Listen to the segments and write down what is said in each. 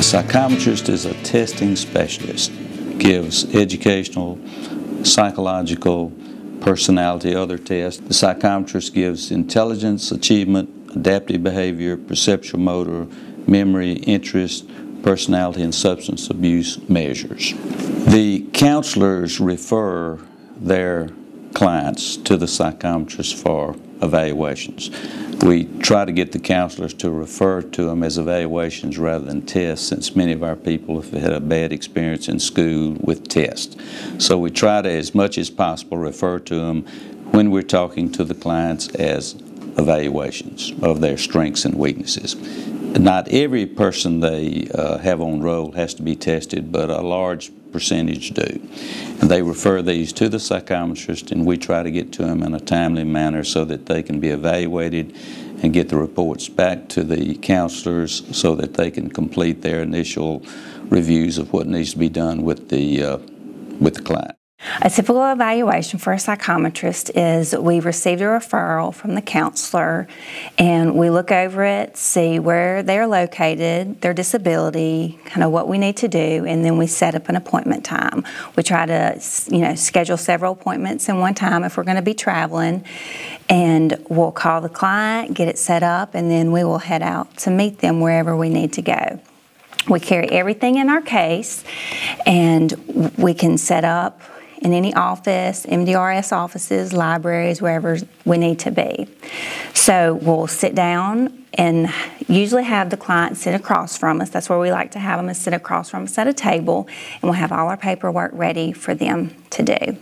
psychometrist is a testing specialist, gives educational, psychological, personality, other tests. The psychometrist gives intelligence, achievement, adaptive behavior, perceptual motor, memory, interest, personality, and substance abuse measures. The counselors refer their clients to the psychometrist for evaluations. We try to get the counselors to refer to them as evaluations rather than tests since many of our people have had a bad experience in school with tests. So we try to, as much as possible, refer to them when we're talking to the clients as evaluations of their strengths and weaknesses. Not every person they uh, have on roll has to be tested, but a large percentage do. And they refer these to the psychometrist, and we try to get to them in a timely manner so that they can be evaluated and get the reports back to the counselors so that they can complete their initial reviews of what needs to be done with the, uh, with the client. A typical evaluation for a psychometrist is we received a referral from the counselor and we look over it, see where they're located, their disability, kind of what we need to do, and then we set up an appointment time. We try to, you know, schedule several appointments in one time if we're going to be traveling, and we'll call the client, get it set up, and then we will head out to meet them wherever we need to go. We carry everything in our case, and we can set up in any office, MDRS offices, libraries, wherever we need to be. So we'll sit down and usually have the client sit across from us. That's where we like to have them is sit across from us at a table and we'll have all our paperwork ready for them to do.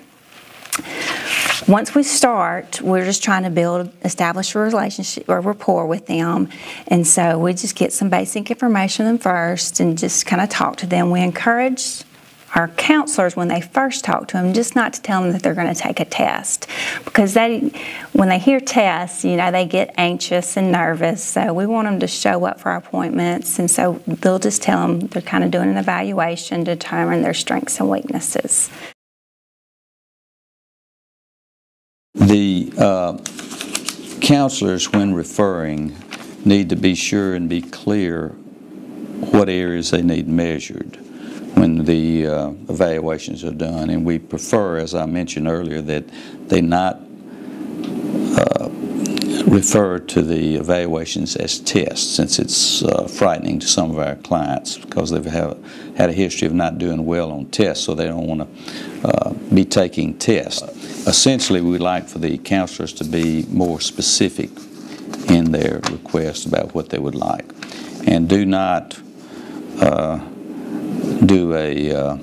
Once we start, we're just trying to build, establish a relationship or rapport with them. And so we just get some basic information first and just kind of talk to them. We encourage our counselors when they first talk to them just not to tell them that they're going to take a test. Because they when they hear tests you know they get anxious and nervous so we want them to show up for our appointments and so they'll just tell them they're kind of doing an evaluation to determine their strengths and weaknesses. The uh, counselors when referring need to be sure and be clear what areas they need measured when the uh, evaluations are done. And we prefer, as I mentioned earlier, that they not uh, refer to the evaluations as tests, since it's uh, frightening to some of our clients because they've have, had a history of not doing well on tests, so they don't want to uh, be taking tests. Essentially, we like for the counselors to be more specific in their request about what they would like. And do not uh, do a uh,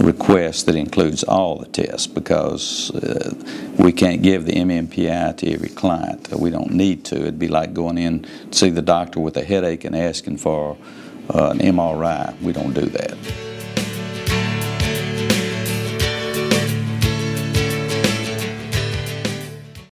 request that includes all the tests because uh, we can't give the MMPI to every client. We don't need to. It'd be like going in to see the doctor with a headache and asking for uh, an MRI. We don't do that.